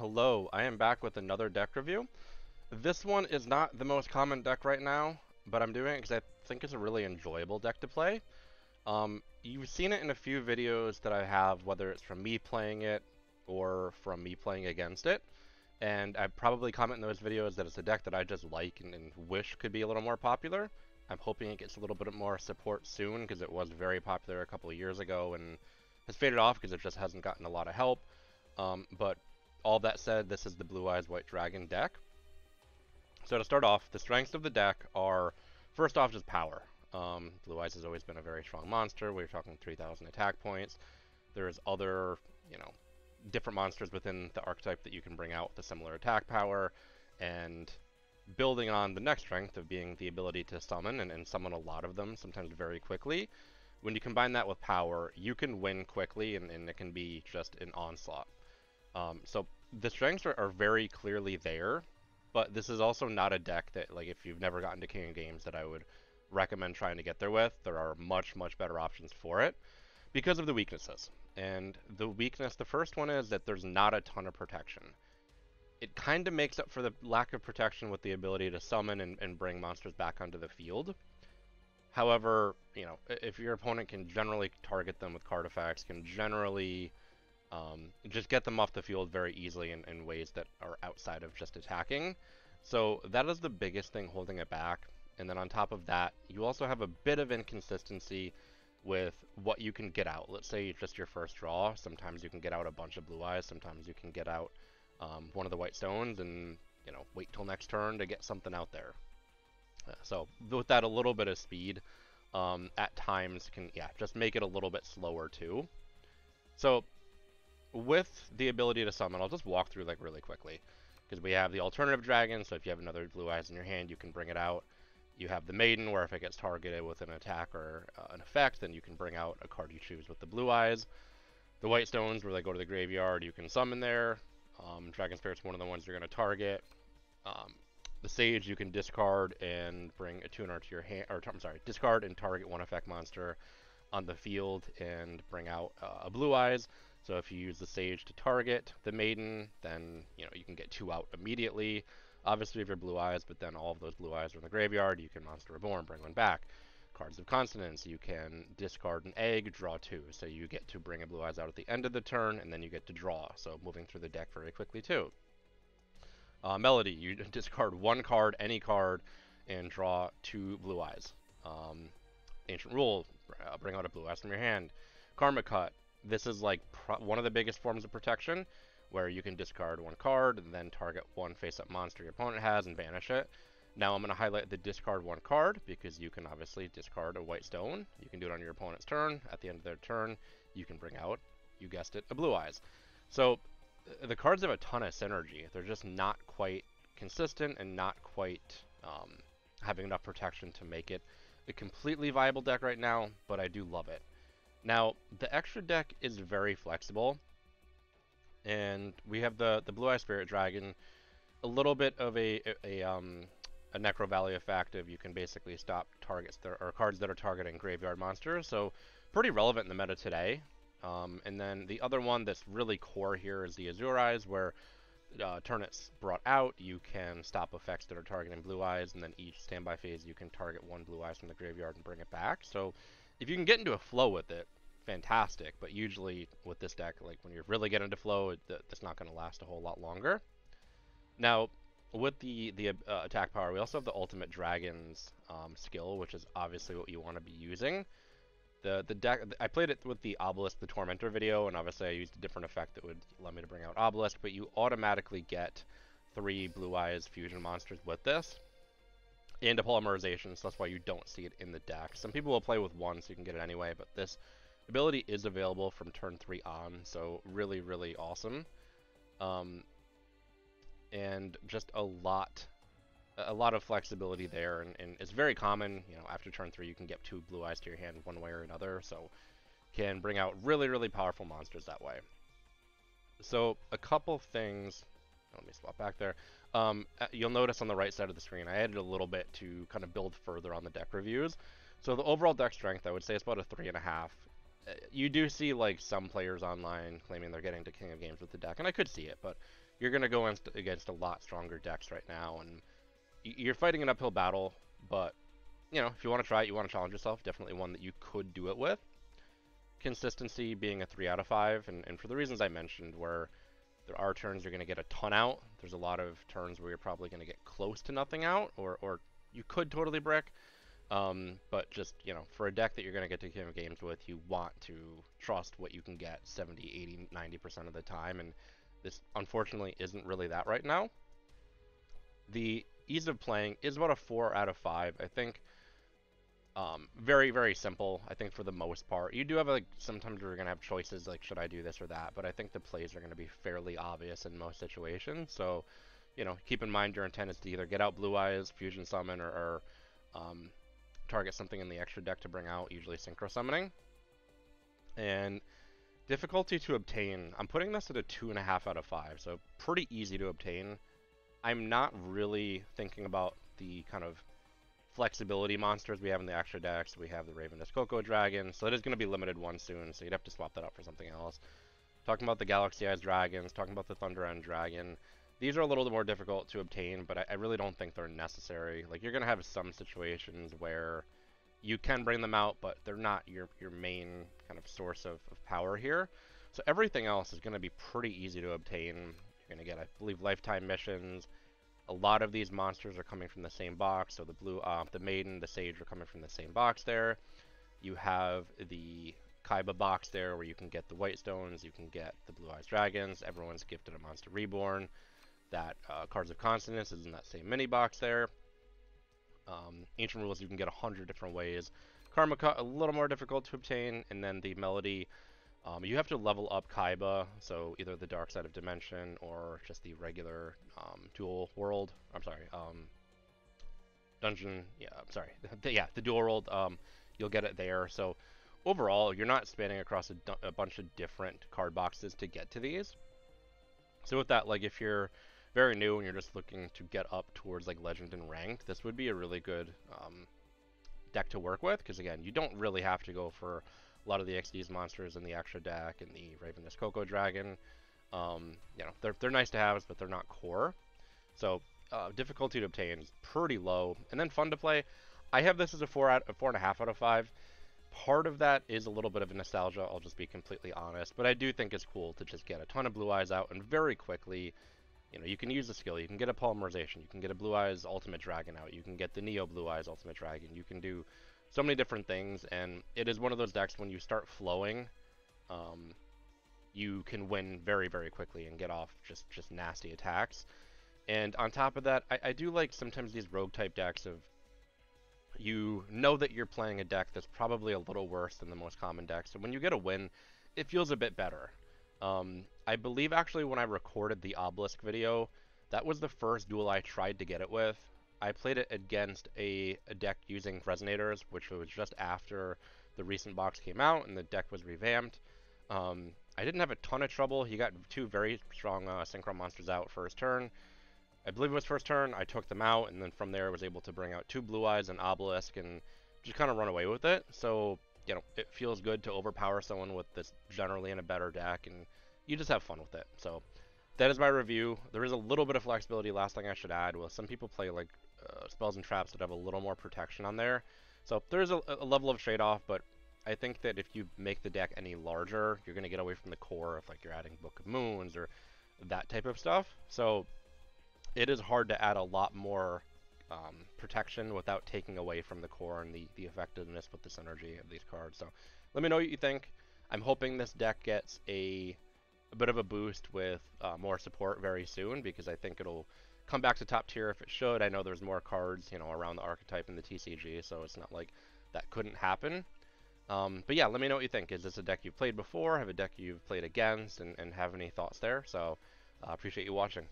Hello, I am back with another deck review. This one is not the most common deck right now, but I'm doing it because I think it's a really enjoyable deck to play. Um, you've seen it in a few videos that I have, whether it's from me playing it or from me playing against it. And I probably comment in those videos that it's a deck that I just like and, and wish could be a little more popular. I'm hoping it gets a little bit more support soon because it was very popular a couple of years ago and has faded off because it just hasn't gotten a lot of help. Um, but all that said, this is the Blue Eyes White Dragon deck. So to start off, the strengths of the deck are, first off, just power. Um, Blue Eyes has always been a very strong monster. We're talking 3,000 attack points. There's other, you know, different monsters within the archetype that you can bring out with a similar attack power, and building on the next strength of being the ability to summon, and, and summon a lot of them, sometimes very quickly. When you combine that with power, you can win quickly, and, and it can be just an onslaught. Um, so the strengths are, are, very clearly there, but this is also not a deck that, like, if you've never gotten to King of Games, that I would recommend trying to get there with. There are much, much better options for it because of the weaknesses. And the weakness, the first one is that there's not a ton of protection. It kind of makes up for the lack of protection with the ability to summon and, and bring monsters back onto the field. However, you know, if your opponent can generally target them with card effects, can generally um, just get them off the field very easily in, in ways that are outside of just attacking. So that is the biggest thing holding it back. And then on top of that, you also have a bit of inconsistency with what you can get out. Let's say just your first draw. Sometimes you can get out a bunch of blue eyes. Sometimes you can get out um, one of the white stones and, you know, wait till next turn to get something out there. Uh, so with that, a little bit of speed um, at times can, yeah, just make it a little bit slower too. So with the ability to summon, I'll just walk through like really quickly. Because we have the alternative dragon, so if you have another blue eyes in your hand, you can bring it out. You have the maiden, where if it gets targeted with an attack or uh, an effect, then you can bring out a card you choose with the blue eyes. The white stones, where they go to the graveyard, you can summon there. Um, dragon spirit's one of the ones you're going to target. Um, the sage, you can discard and bring a tuner to your hand, or I'm sorry, discard and target one effect monster on the field and bring out uh, a blue eyes. So if you use the Sage to target the Maiden, then you know you can get two out immediately. Obviously, if you're Blue Eyes, but then all of those Blue Eyes are in the graveyard, you can Monster Reborn, bring one back. Cards of Consonance, you can discard an egg, draw two. So you get to bring a Blue Eyes out at the end of the turn, and then you get to draw. So moving through the deck very quickly too. Uh, Melody, you discard one card, any card, and draw two Blue Eyes. Um, Ancient Rule, uh, bring out a Blue Eyes from your hand. Karma Cut, this is like one of the biggest forms of protection, where you can discard one card and then target one face-up monster your opponent has and banish it. Now I'm going to highlight the discard one card because you can obviously discard a white stone. You can do it on your opponent's turn. At the end of their turn, you can bring out, you guessed it, a blue eyes. So the cards have a ton of synergy. They're just not quite consistent and not quite um, having enough protection to make it a completely viable deck right now, but I do love it. Now, the extra deck is very flexible, and we have the, the Blue Eye Spirit Dragon, a little bit of a, a, a um, a Necrovalley effect of you can basically stop targets that are, or cards that are targeting graveyard monsters, so pretty relevant in the meta today. Um, and then the other one that's really core here is the Azure Eyes, where uh, turn it's brought out, you can stop effects that are targeting blue eyes, and then each standby phase you can target one blue eyes from the graveyard and bring it back. So if you can get into a flow with it, fantastic. But usually with this deck, like when you're really getting into flow, it's not going to last a whole lot longer. Now, with the the uh, attack power, we also have the Ultimate Dragon's um, skill, which is obviously what you want to be using. The the deck I played it with the Obelisk, the Tormentor video, and obviously I used a different effect that would allow me to bring out Obelisk, but you automatically get three Blue Eyes fusion monsters with this and a polymerization, so that's why you don't see it in the deck. Some people will play with one, so you can get it anyway, but this ability is available from turn 3 on, so really, really awesome. Um, and just a lot, a lot of flexibility there, and, and it's very common, you know, after turn 3 you can get two blue eyes to your hand one way or another, so can bring out really, really powerful monsters that way. So, a couple things, let me swap back there. Um, uh, you'll notice on the right side of the screen, I added a little bit to kind of build further on the deck reviews. So the overall deck strength, I would say, is about a three and a half. Uh, you do see like some players online claiming they're getting to King of Games with the deck, and I could see it, but you're going to go against a lot stronger decks right now, and you're fighting an uphill battle, but, you know, if you want to try it, you want to challenge yourself, definitely one that you could do it with. Consistency being a 3 out of 5, and, and for the reasons I mentioned, where there are turns you're going to get a ton out, there's a lot of turns where you're probably going to get close to nothing out, or, or you could totally brick, um, but just, you know, for a deck that you're going to get to game games with, you want to trust what you can get 70, 80, 90% of the time, and this unfortunately isn't really that right now. The ease of playing is about a 4 out of 5. I think um, very, very simple, I think, for the most part. You do have, like, sometimes you're going to have choices, like, should I do this or that, but I think the plays are going to be fairly obvious in most situations. So, you know, keep in mind your intent is to either get out Blue Eyes, Fusion Summon, or, or um, target something in the extra deck to bring out, usually Synchro Summoning. And Difficulty to obtain. I'm putting this at a 2.5 out of 5, so pretty easy to obtain. I'm not really thinking about the kind of flexibility monsters we have in the extra decks. We have the Ravenous Cocodragon, so it is going to be limited one soon, so you'd have to swap that out for something else. Talking about the Galaxy Eyes Dragons, talking about the Thunder End Dragon. These are a little more difficult to obtain, but I, I really don't think they're necessary. Like, you're going to have some situations where you can bring them out, but they're not your, your main kind of source of, of power here. So everything else is going to be pretty easy to obtain. You're going to get, I believe, lifetime missions. A lot of these monsters are coming from the same box. So the blue, uh, the maiden, the sage are coming from the same box there. You have the Kaiba box there where you can get the white stones, you can get the blue eyes dragons. Everyone's gifted a monster reborn. That uh, cards of consonance is in that same mini box there. Um, ancient rules you can get a hundred different ways. Karma Cut a little more difficult to obtain, and then the melody. Um, you have to level up Kaiba, so either the Dark Side of Dimension or just the regular um, duel world. I'm sorry, um, dungeon. Yeah, I'm sorry. yeah, the duel world. Um, you'll get it there. So overall, you're not spanning across a, a bunch of different card boxes to get to these. So with that, like if you're very new and you're just looking to get up towards like legend and ranked, this would be a really good um, deck to work with because again, you don't really have to go for a lot of the XD's monsters in the extra deck and the Ravenous Cocodragon. Um, you know, they're they're nice to have, but they're not core. So uh, difficulty to obtain is pretty low, and then fun to play. I have this as a four out, a four and a half out of five. Part of that is a little bit of a nostalgia. I'll just be completely honest, but I do think it's cool to just get a ton of blue eyes out and very quickly you know, you can use the skill. You can get a polymerization. You can get a Blue Eyes Ultimate Dragon out. You can get the Neo Blue Eyes Ultimate Dragon. You can do so many different things, and it is one of those decks when you start flowing, um, you can win very, very quickly and get off just, just nasty attacks. And on top of that, I, I do like sometimes these rogue type decks of you know that you're playing a deck that's probably a little worse than the most common decks. So when you get a win, it feels a bit better. Um, I believe actually when I recorded the Obelisk video, that was the first duel I tried to get it with. I played it against a, a deck using Resonators, which was just after the recent box came out and the deck was revamped. Um, I didn't have a ton of trouble. He got two very strong uh, Synchro monsters out first turn. I believe it was first turn. I took them out, and then from there was able to bring out two Blue Eyes and Obelisk and just kind of run away with it. So you know, it feels good to overpower someone with this generally in a better deck, and you just have fun with it. So that is my review. There is a little bit of flexibility. Last thing I should add was some people play like uh, spells and traps that have a little more protection on there. So there's a, a level of trade-off, but I think that if you make the deck any larger, you're going to get away from the core of like you're adding Book of Moons or that type of stuff. So it is hard to add a lot more um, protection without taking away from the core and the, the effectiveness with the synergy of these cards. So let me know what you think. I'm hoping this deck gets a, a bit of a boost with uh, more support very soon because I think it'll come back to top tier if it should. I know there's more cards, you know, around the archetype in the TCG, so it's not like that couldn't happen. Um, but yeah, let me know what you think. Is this a deck you've played before? Have a deck you've played against? And, and have any thoughts there? So, uh, appreciate you watching.